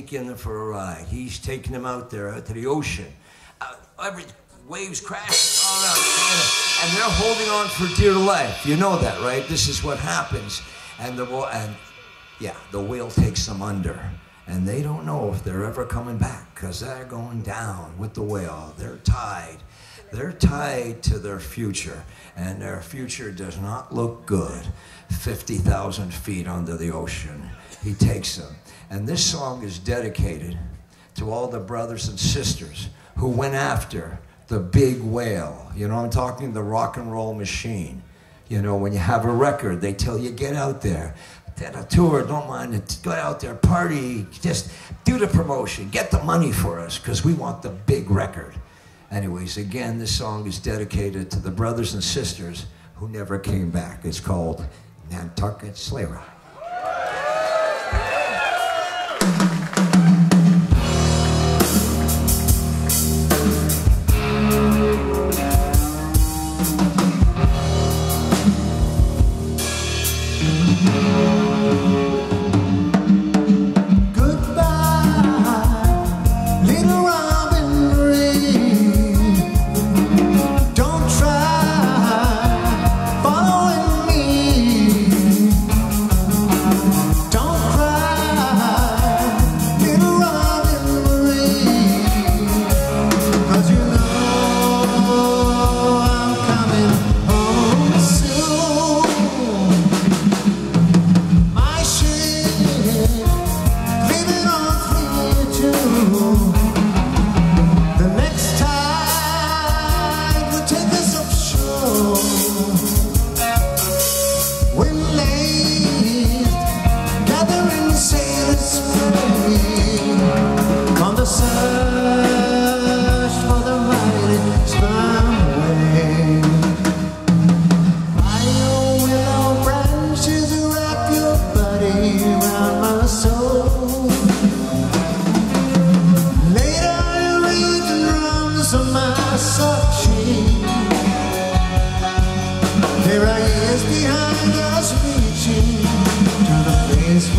taking them for a ride. He's taking them out there out to the ocean. Uh, every waves crashing all around, and they're holding on for dear life. You know that, right? This is what happens, and the and yeah, the whale takes them under. And they don't know if they're ever coming back because they're going down with the whale. They're tied. They're tied to their future, and their future does not look good. 50,000 feet under the ocean. He takes them. And this song is dedicated to all the brothers and sisters who went after the big whale. You know, I'm talking the rock and roll machine. You know, when you have a record, they tell you get out there. At a tour, don't mind it. Go out there, party, just do the promotion, get the money for us, because we want the big record. Anyways, again, this song is dedicated to the brothers and sisters who never came back. It's called Nantucket Sleigh Ride.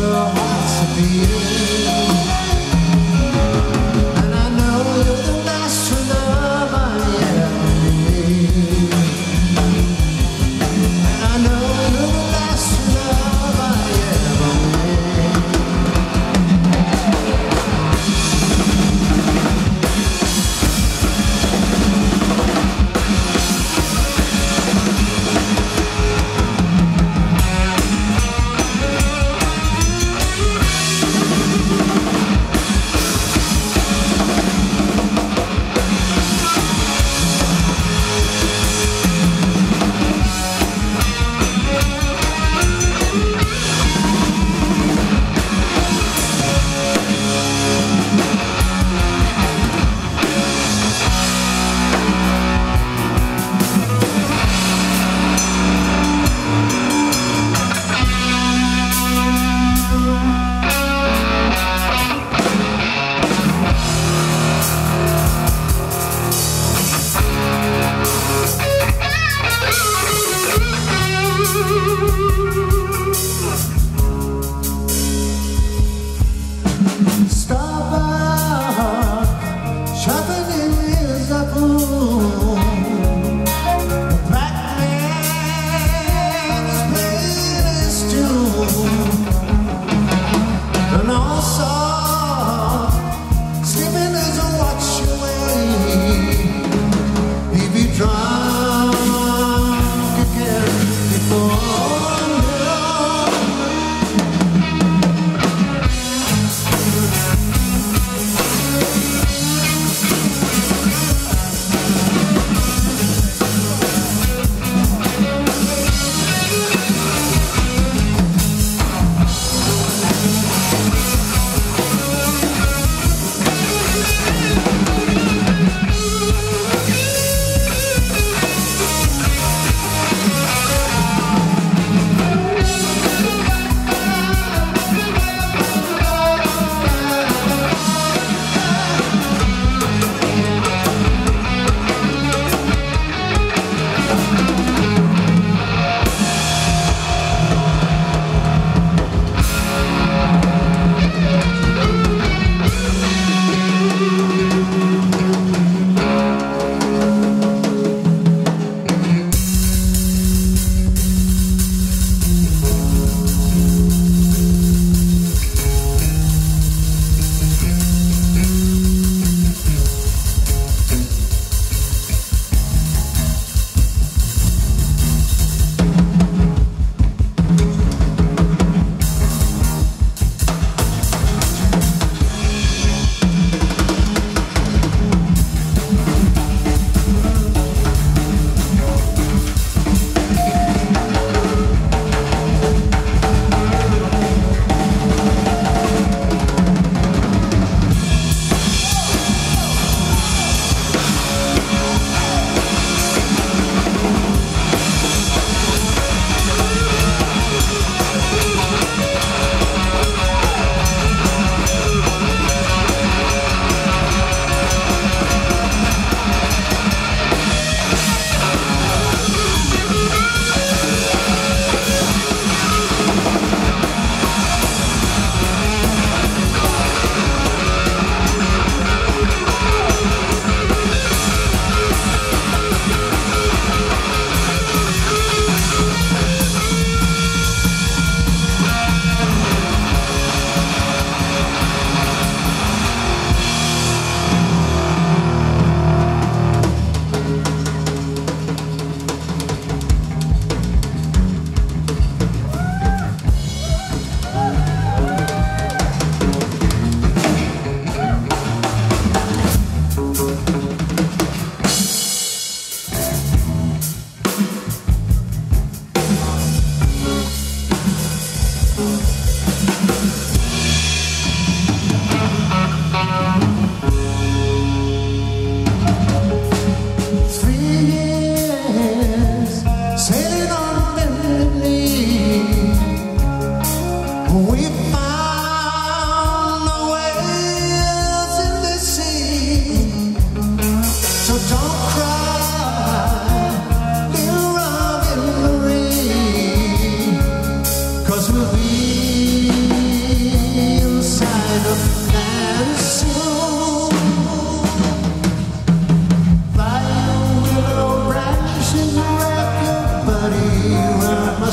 never ought to be